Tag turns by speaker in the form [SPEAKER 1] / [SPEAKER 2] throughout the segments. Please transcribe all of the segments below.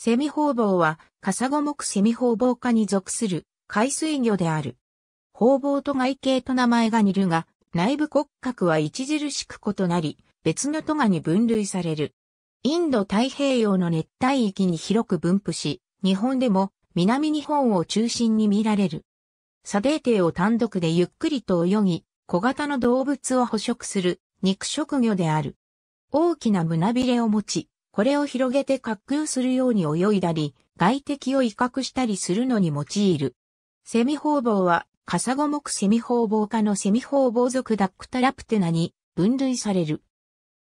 [SPEAKER 1] セミホウボウは、カサゴ目セミホウボウ科に属する海水魚である。ホウボウと外形と名前が似るが、内部骨格は著しく異なり、別のトガに分類される。インド太平洋の熱帯域に広く分布し、日本でも南日本を中心に見られる。砂泥底を単独でゆっくりと泳ぎ、小型の動物を捕食する肉食魚である。大きな胸びれを持ち、これを広げて滑空するように泳いだり、外敵を威嚇したりするのに用いる。セミホウボウは、カサゴ目セミホウボウ科のセミホウボウ属ダックタラプテナに分類される。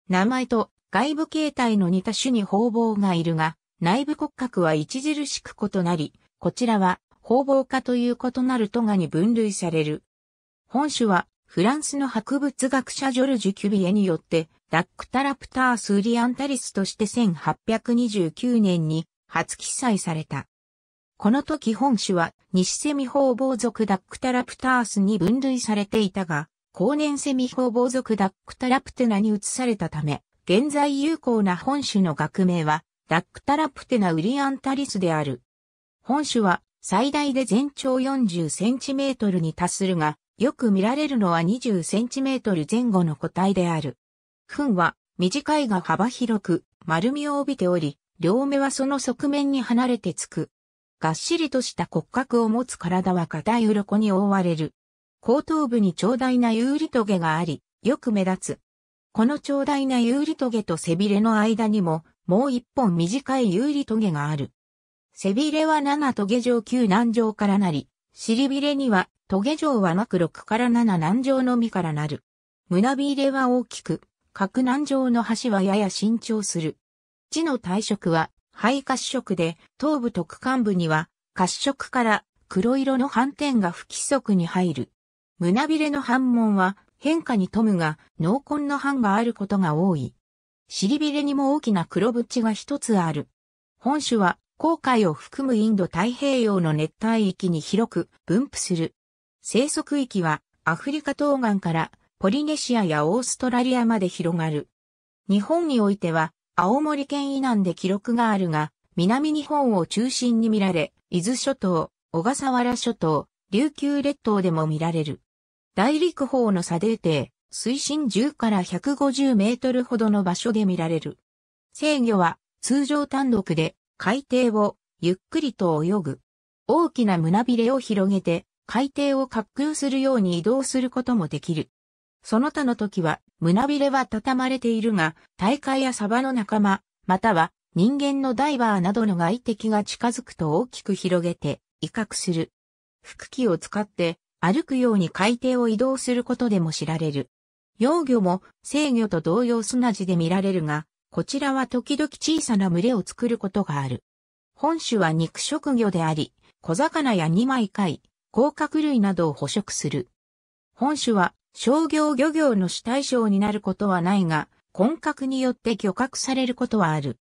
[SPEAKER 1] 名前と外部形態の似た種にホウボウがいるが、内部骨格は著しく異なり、こちらはホウボウ科という異なるトガに分類される。本種はフランスの博物学者ジョルジュ・キュビエによってダックタラプタースーリアンタリスとして1829年に初記載された。この時本種は西セミホウボウ属ダックタラプタースに分類されていたが、後年セミホウボウ属ダックタラプテナに移されたため、現在有効な本種の学名はダックタラプテナウリアンタリスである。本種は最大で全長40センチメートルに達するが、よく見られるのは20センチメートル前後の個体である。糞は短いが幅広く丸みを帯びており、両目はその側面に離れてつく。がっしりとした骨格を持つ体は硬い鱗に覆われる。後頭部に長大な有利トゲがあり、よく目立つ。この長大な有利トゲと背びれの間にも、もう一本短い有利トゲがある。背びれは7トゲ状9南状からなり、尻びれにはトゲ状はなく6から7南状のみからなる。胸びれは大きく、角南状の端はやや伸長する。地の体色は肺褐色で、頭部と区間部には褐色から黒色の斑点が不規則に入る。胸びれの斑紋は変化に富むが濃紺の斑があることが多い。尻びれにも大きな黒縁が一つある。本種は航海を含むインド太平洋の熱帯域に広く分布する。生息域はアフリカ東岸からポリネシアやオーストラリアまで広がる。日本においては、青森県以南で記録があるが、南日本を中心に見られ、伊豆諸島、小笠原諸島、琉球列島でも見られる。大陸方の砂泥底、水深10から150メートルほどの場所で見られる。制御は通常単独で海底をゆっくりと泳ぐ。大きな胸びれを広げて海底を滑空するように移動することもできる。その他の時は、胸びれは畳まれているが、大海やサバの仲間、または人間のダイバーなどの外敵が近づくと大きく広げて威嚇する。腹器を使って歩くように海底を移動することでも知られる。幼魚も生魚と同様砂地で見られるが、こちらは時々小さな群れを作ることがある。本種は肉食魚であり、小魚や二枚貝、甲殻類などを捕食する。本種は商業漁業の主対象になることはないが、根格によって漁獲されることはある。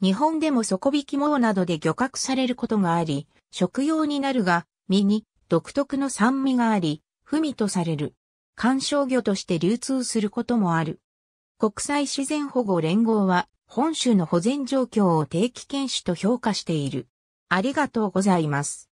[SPEAKER 1] 日本でも底引き網などで漁獲されることがあり、食用になるが、身に独特の酸味があり、不味とされる。観賞魚として流通することもある。国際自然保護連合は、本種の保全状況を定期検視と評価している。ありがとうございます。